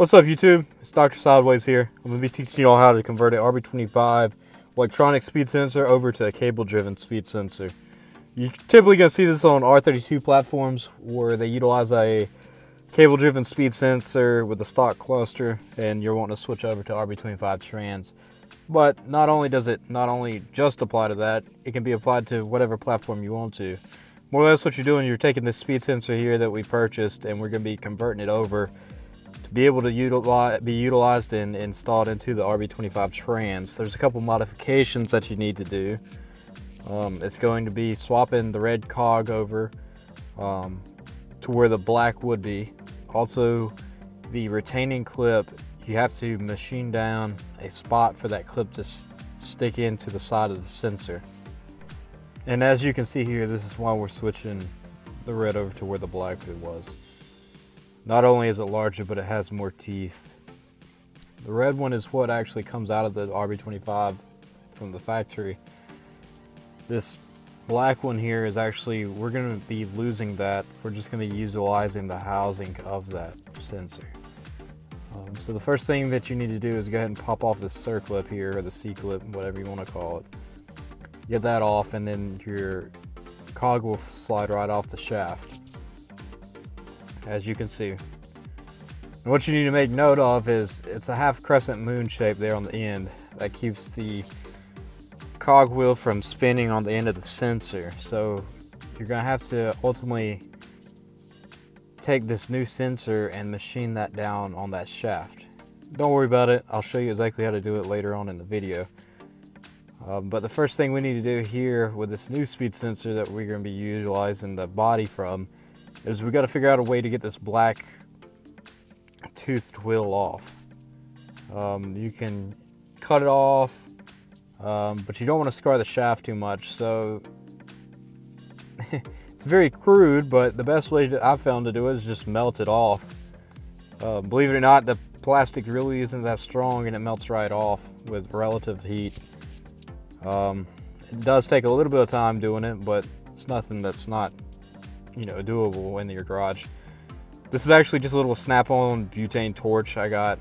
What's up YouTube? It's Dr. SidewayZ here. I'm going to be teaching you all how to convert an RB25 electronic speed sensor over to a cable driven speed sensor. You're typically going to see this on R32 platforms where they utilize a cable driven speed sensor with a stock cluster and you're wanting to switch over to RB25 trans. But not only does it not only just apply to that, it can be applied to whatever platform you want to. More or less what you're doing, you're taking this speed sensor here that we purchased and we're going to be converting it over be able to utilize, be utilized and installed into the RB25 Trans. There's a couple modifications that you need to do. Um, it's going to be swapping the red cog over um, to where the black would be. Also, the retaining clip, you have to machine down a spot for that clip to stick into the side of the sensor. And as you can see here, this is why we're switching the red over to where the black was. Not only is it larger, but it has more teeth. The red one is what actually comes out of the RB25 from the factory. This black one here is actually, we're going to be losing that. We're just going to be utilizing the housing of that sensor. Um, so the first thing that you need to do is go ahead and pop off the circlip here, or the C-clip, whatever you want to call it. Get that off and then your cog will slide right off the shaft as you can see. And what you need to make note of is it's a half crescent moon shape there on the end that keeps the cogwheel from spinning on the end of the sensor. So you're gonna have to ultimately take this new sensor and machine that down on that shaft. Don't worry about it, I'll show you exactly how to do it later on in the video. Um, but the first thing we need to do here with this new speed sensor that we're going to be utilizing the body from is we got to figure out a way to get this black toothed wheel off. Um, you can cut it off, um, but you don't want to scar the shaft too much. So it's very crude, but the best way to, I've found to do it is just melt it off. Uh, believe it or not, the plastic really isn't that strong and it melts right off with relative heat. Um, it does take a little bit of time doing it, but it's nothing that's not you know, doable in your garage. This is actually just a little snap-on butane torch I got.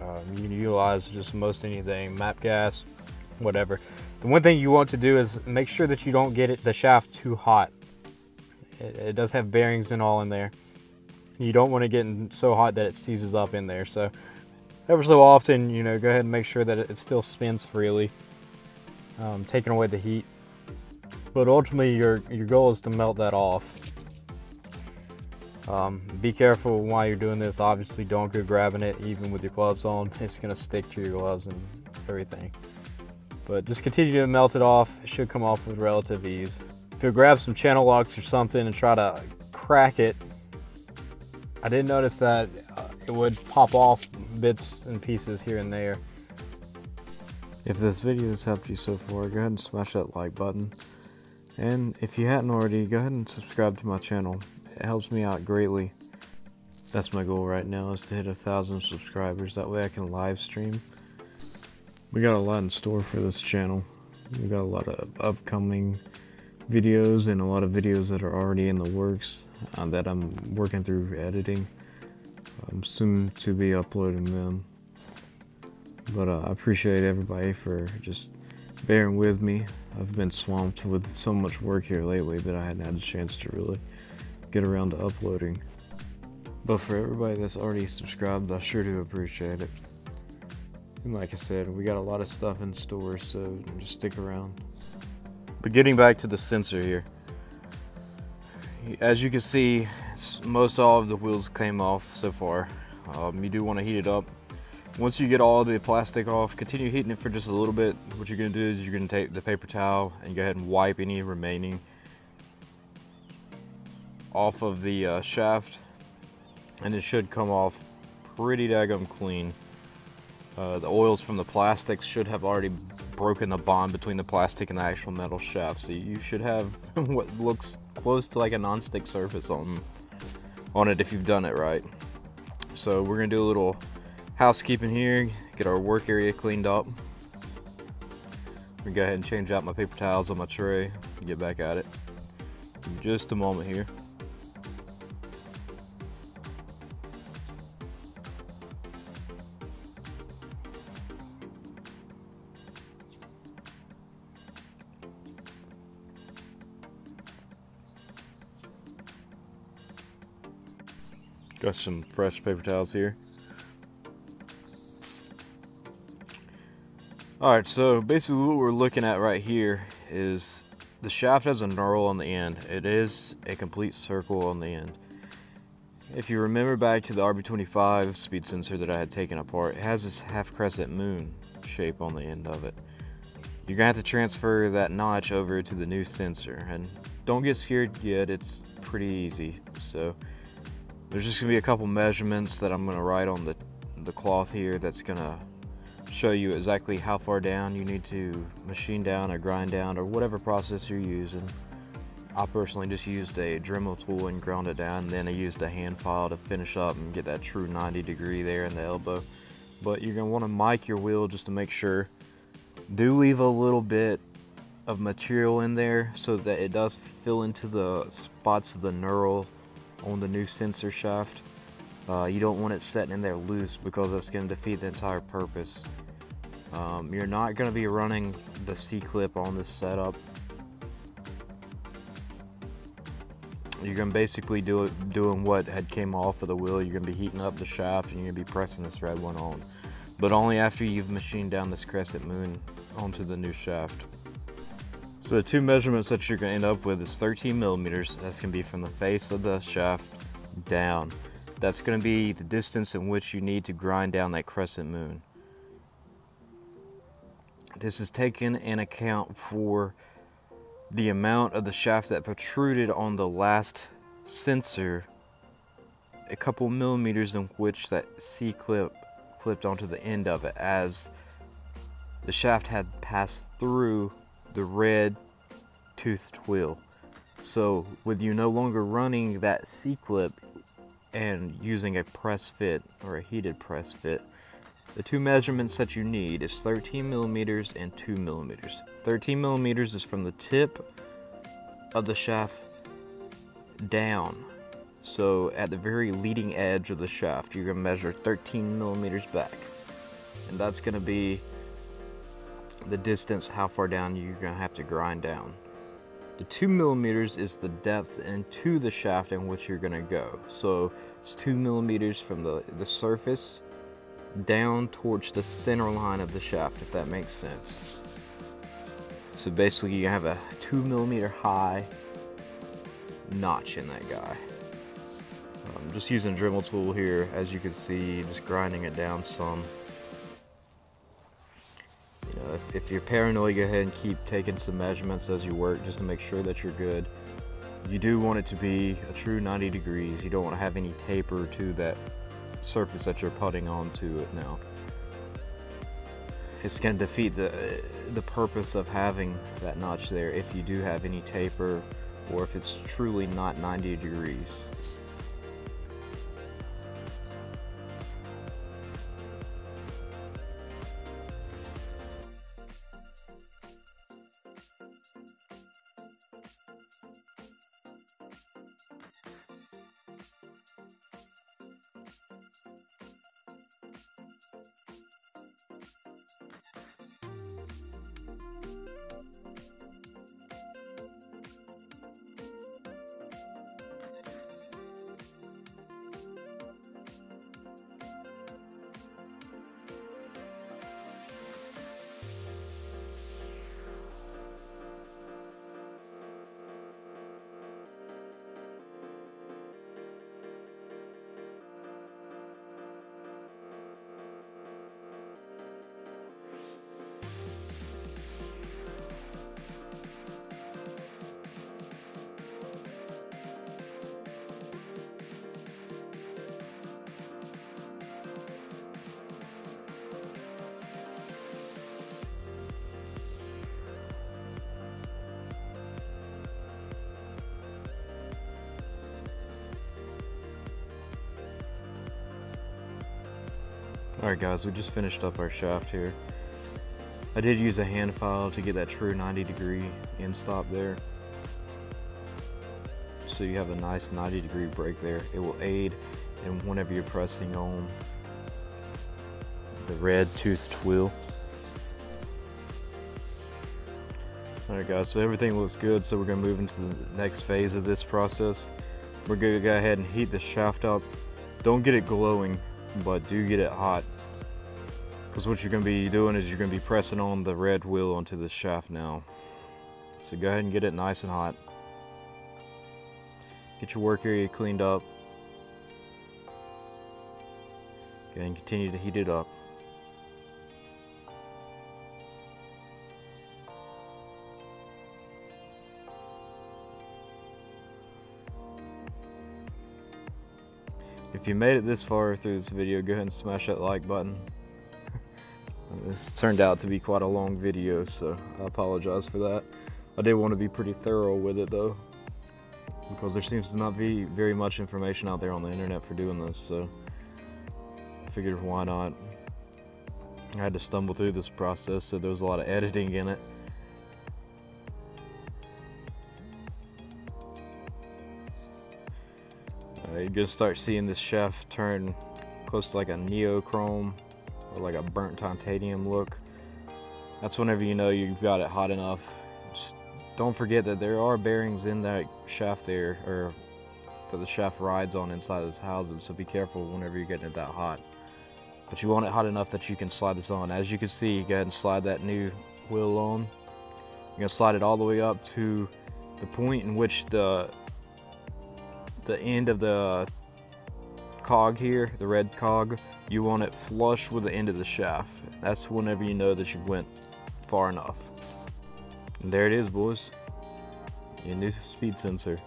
Um, you can utilize just most anything, MAPP gas, whatever. The one thing you want to do is make sure that you don't get it, the shaft too hot. It, it does have bearings and all in there. You don't want to get so hot that it seizes up in there. So ever so often, you know, go ahead and make sure that it still spins freely, um, taking away the heat. But ultimately, your, your goal is to melt that off. Um, be careful while you're doing this. Obviously, don't go grabbing it even with your gloves on. It's going to stick to your gloves and everything. But just continue to melt it off. It should come off with relative ease. If you grab some channel locks or something and try to crack it, I did notice that uh, it would pop off bits and pieces here and there. If this video has helped you so far, go ahead and smash that like button. And if you hadn't already, go ahead and subscribe to my channel. It helps me out greatly. That's my goal right now is to hit a thousand subscribers. That way I can live stream. We got a lot in store for this channel. We got a lot of upcoming videos and a lot of videos that are already in the works uh, that I'm working through editing. I'm soon to be uploading them. But uh, I appreciate everybody for just bearing with me. I've been swamped with so much work here lately that I hadn't had a chance to really get around to uploading. But for everybody that's already subscribed, I sure do appreciate it. And like I said, we got a lot of stuff in store, so just stick around. But getting back to the sensor here. As you can see, most all of the wheels came off so far. Um, you do want to heat it up once you get all the plastic off, continue heating it for just a little bit. What you're gonna do is you're gonna take the paper towel and go ahead and wipe any remaining off of the uh, shaft and it should come off pretty daggum clean. Uh, the oils from the plastics should have already broken the bond between the plastic and the actual metal shaft. So you should have what looks close to like a non-stick surface on, on it if you've done it right. So we're gonna do a little housekeeping here, get our work area cleaned up. I'm go ahead and change out my paper towels on my tray and get back at it. in just a moment here. Got some fresh paper towels here. Alright, so basically what we're looking at right here is the shaft has a knurl on the end. It is a complete circle on the end. If you remember back to the RB25 speed sensor that I had taken apart, it has this half crescent moon shape on the end of it. You're gonna have to transfer that notch over to the new sensor and don't get scared yet, it's pretty easy. So there's just gonna be a couple measurements that I'm gonna write on the, the cloth here that's gonna show you exactly how far down you need to machine down or grind down or whatever process you're using. I personally just used a Dremel tool and ground it down. Then I used a hand file to finish up and get that true 90 degree there in the elbow. But you're gonna wanna mic your wheel just to make sure. Do leave a little bit of material in there so that it does fill into the spots of the knurl on the new sensor shaft. Uh, you don't want it setting in there loose because that's going to defeat the entire purpose. Um, you're not going to be running the C-clip on this setup. You're going to basically do it, doing what had came off of the wheel. You're going to be heating up the shaft and you're going to be pressing this red one on. But only after you've machined down this crescent moon onto the new shaft. So the two measurements that you're going to end up with is 13 millimeters. That's going to be from the face of the shaft down. That's going to be the distance in which you need to grind down that crescent moon. This is taken in account for the amount of the shaft that protruded on the last sensor a couple millimeters in which that C-clip clipped onto the end of it as the shaft had passed through the red toothed wheel. So with you no longer running that C-clip and using a press fit or a heated press fit, the two measurements that you need is 13 millimeters and 2 millimeters. 13 millimeters is from the tip of the shaft down. So at the very leading edge of the shaft, you're to measure 13 millimeters back. And that's going to be the distance, how far down you're to have to grind down. The 2 millimeters is the depth into the shaft in which you're going to go. So it's 2 millimeters from the, the surface down towards the center line of the shaft, if that makes sense. So basically you have a two millimeter high notch in that guy. I'm um, just using a Dremel tool here, as you can see, just grinding it down some. You know, if, if you're paranoid, go ahead and keep taking some measurements as you work just to make sure that you're good. You do want it to be a true 90 degrees. You don't want to have any taper to that surface that you're putting onto it now. It's going to defeat the, the purpose of having that notch there if you do have any taper or if it's truly not 90 degrees. Alright guys, we just finished up our shaft here. I did use a hand file to get that true 90 degree end stop there. So you have a nice 90 degree break there. It will aid in whenever you're pressing on the red toothed wheel. Alright guys, so everything looks good, so we're going to move into the next phase of this process. We're going to go ahead and heat the shaft up Don't get it glowing, but do get it hot. Because what you're going to be doing is you're going to be pressing on the red wheel onto the shaft now. So go ahead and get it nice and hot. Get your work area cleaned up. And continue to heat it up. If you made it this far through this video, go ahead and smash that like button. this turned out to be quite a long video, so I apologize for that. I did want to be pretty thorough with it though, because there seems to not be very much information out there on the internet for doing this, so I figured why not. I had to stumble through this process, so there was a lot of editing in it. You're gonna start seeing this shaft turn close to like a neochrome or like a burnt titanium look. That's whenever you know you've got it hot enough. Just don't forget that there are bearings in that shaft there, or that the shaft rides on inside of this houses, so be careful whenever you're getting it that hot. But you want it hot enough that you can slide this on. As you can see, go ahead and slide that new wheel on. You're gonna slide it all the way up to the point in which the the end of the cog here, the red cog, you want it flush with the end of the shaft. That's whenever you know that you went far enough. And there it is, boys. Your new speed sensor.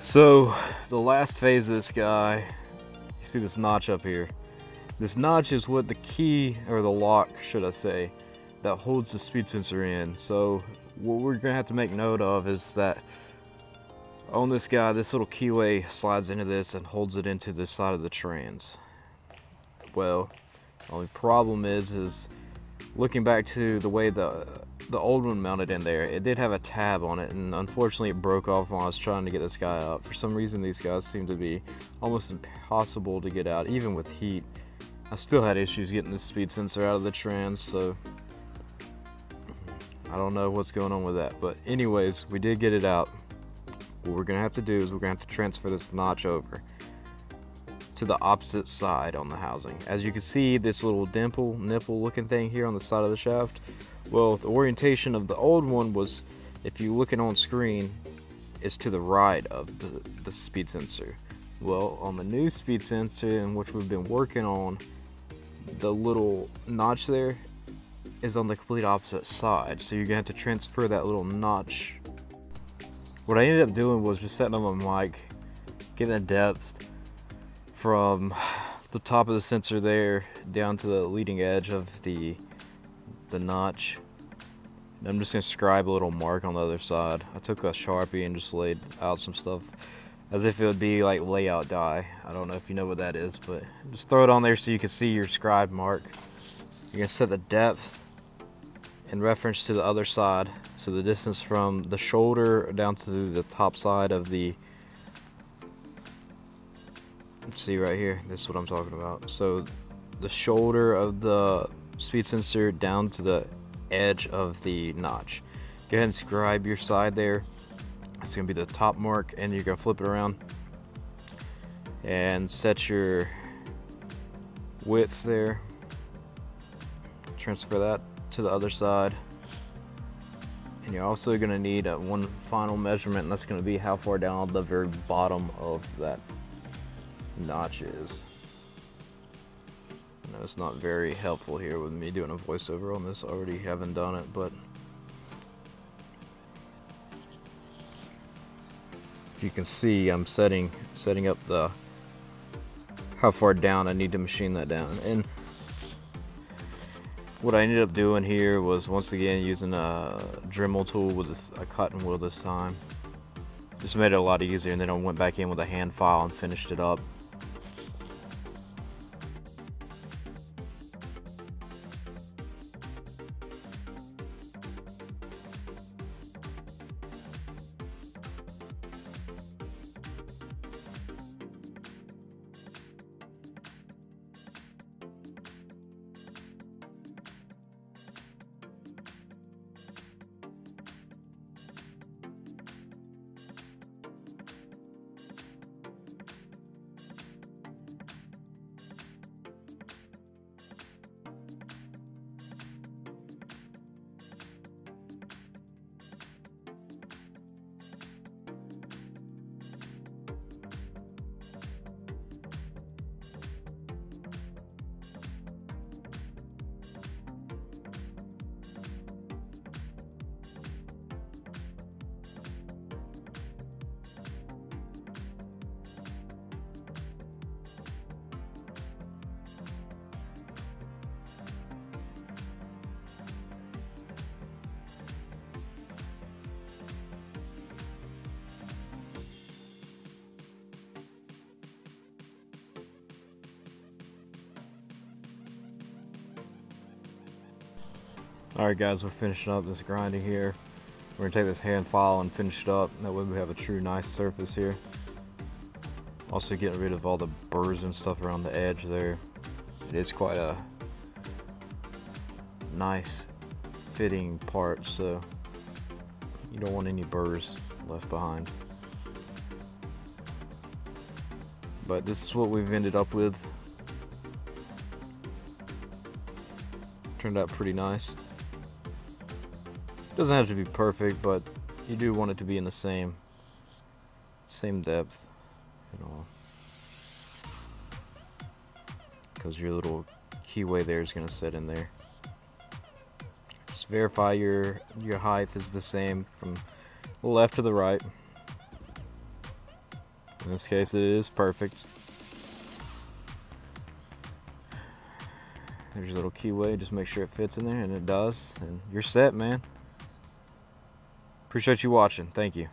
So, the last phase of this guy, you see this notch up here. This notch is what the key, or the lock, should I say, that holds the speed sensor in. So, what we're gonna have to make note of is that on this guy, this little keyway slides into this and holds it into the side of the trans. Well, the only problem is, is looking back to the way the the old one mounted in there, it did have a tab on it, and unfortunately it broke off when I was trying to get this guy out. For some reason, these guys seem to be almost impossible to get out, even with heat. I still had issues getting the speed sensor out of the trans, so I don't know what's going on with that. But anyways, we did get it out. What we're gonna have to do is we're gonna have to transfer this notch over to the opposite side on the housing. As you can see, this little dimple, nipple looking thing here on the side of the shaft, well, the orientation of the old one was, if you look it on screen, is to the right of the, the speed sensor. Well, on the new speed sensor, in which we've been working on, the little notch there is on the complete opposite side. So you're gonna have to transfer that little notch. What I ended up doing was just setting up my mic, getting a depth from the top of the sensor there down to the leading edge of the the notch. And I'm just gonna scribe a little mark on the other side. I took a Sharpie and just laid out some stuff as if it would be like layout die. I don't know if you know what that is, but just throw it on there so you can see your scribe mark. You're gonna set the depth in reference to the other side. So the distance from the shoulder down to the top side of the let's see right here this is what I'm talking about so the shoulder of the speed sensor down to the edge of the notch. Go ahead and scribe your side there. It's gonna be the top mark and you're gonna flip it around and set your width there. Transfer that to the other side. And you're also gonna need a one final measurement and that's gonna be how far down the very bottom of that notch is know it's not very helpful here with me doing a voiceover on this. already haven't done it, but you can see I'm setting setting up the how far down I need to machine that down. And what I ended up doing here was once again using a Dremel tool with a cutting wheel this time. Just made it a lot easier and then I went back in with a hand file and finished it up. Alright guys, we're finishing up this grinding here. We're gonna take this hand file and finish it up. That way we have a true nice surface here. Also getting rid of all the burrs and stuff around the edge there. It is quite a nice fitting part, so you don't want any burrs left behind. But this is what we've ended up with. Turned out pretty nice. Doesn't have to be perfect, but you do want it to be in the same same depth and all. Because your little keyway there is going to set in there. Just verify your your height is the same from the left to the right. In this case it is perfect. There's your little keyway, just make sure it fits in there and it does and you're set man. Appreciate you watching. Thank you.